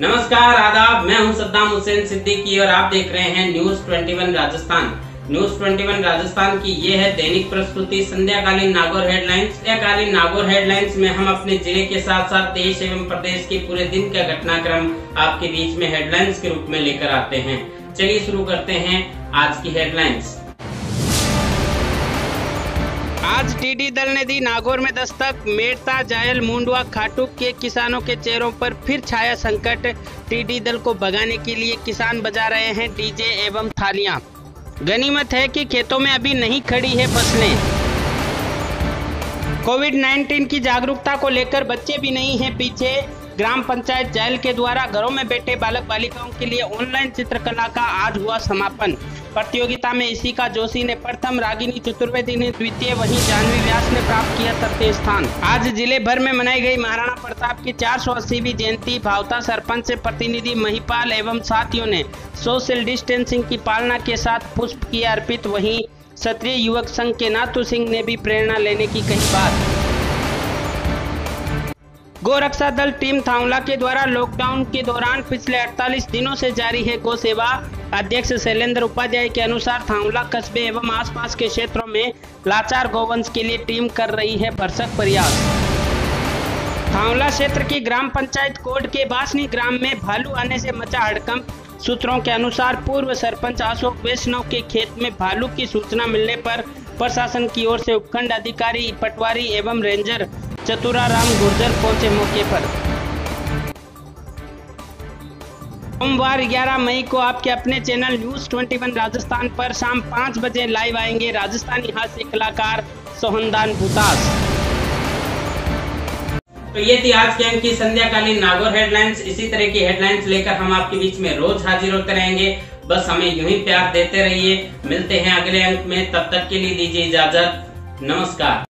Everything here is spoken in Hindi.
नमस्कार, आदाब। मैं हूँ सद्दाम हुसैन सिद्दीकी और आप देख रहे हैं न्यूज़ 21 राजस्थान। न्यूज़ 21 राजस्थान की ये है दैनिक प्रस्तुति। संध्याकालीन नागौर हेडलाइंस संध्याकालीन नागौर हेडलाइंस में हम अपने ज़िले के साथ साथ देश एवं प्रदेश के पूरे दिन का घटनाक्रम आपके बीच में हेडलाइंस के रूप में लेकर आते हैं। चलिए शुरू करते हैं आज की हेडलाइंस आज टीडी दल ने दी नागौर में दस्तक। मेड़ता, जायल, मुंडवा, खाटू के किसानों के चेहरों पर फिर छाया संकट। टीडी दल को भगाने के लिए किसान बजा रहे हैं डीजे एवं थालियाँ। गनीमत है कि खेतों में अभी नहीं खड़ी है फ़सलें। कोविड 19 की जागरूकता को लेकर बच्चे भी नहीं हैं पीछे। ग्राम पंचायत जैल के द्वारा घरों में बैठे बालक बालिकाओं के लिए ऑनलाइन चित्रकला का आज हुआ समापन। प्रतियोगिता में इसी का जोशी ने प्रथम, रागिनी चतुर्वेदी ने द्वितीय, वहीं जानवी व्यास ने प्राप्त किया तृतीय स्थान। आज ज़िले भर में मनाई गई महाराणा प्रताप की चार सौ अस्सीवी जयंती, भावता सरपंच से प्रतिनिधि, महिपाल एवं साथियों ने सोशल डिस्टेंसिंग की पालना के साथ पुष्प किए अर्पित। वहीं क्षत्रिय युवक संघ के नाथू सिंह ने भी प्रेरणा लेने की कही बात। गोरक्षा दल टीम थावला के द्वारा लॉकडाउन के दौरान पिछले 48 दिनों से जारी है गो सेवा अध्यक्ष शैलेंद्र उपाध्याय के अनुसार थावला कस्बे एवं आसपास के क्षेत्रों में लाचार गोवंश के लिए टीम कर रही है भरसक प्रयास। थावला क्षेत्र की ग्राम पंचायत कोड के बासनी ग्राम में भालू आने से मचा हड़कंप। सूत्रों के अनुसार पूर्व सरपंच अशोक वैष्णव के खेत में भालू की सूचना मिलने पर प्रशासन की ओर से उपखंड अधिकारी, पटवारी एवं रेंजर चतुराराम गुर्जर पहुँचे मौके पर। सोमवार 11 मई को आपके अपने चैनल न्यूज़ 21 राजस्थान पर शाम पाँच बजे लाइव आएँगे राजस्थानी हास्य कलाकार सोहनदान भूतास। तो ये थी आज के अंक की संध्याकालीन नागौर हेडलाइंस इसी तरह की हेडलाइंस लेकर हम आपके बीच में रोज हाजिर होते रहेंगे। बस हमें यूँ ही प्यार देते रहिए। मिलते हैं अगले अंक में। तब तक के लिए दीजिए इजाज़त। नमस्कार।